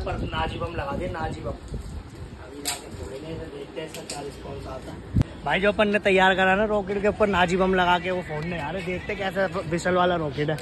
पर नाजीबम लगा दे नाजी बम अभी लाके देखते हैं इसका क्या रिस्पॉन्स आता है भाई जो अपन ने तैयार करा ना रॉकेट के ऊपर नाजी बम लगा के वो फ़ोन ने, यार देखते कैसा विसल वाला रॉकेट है।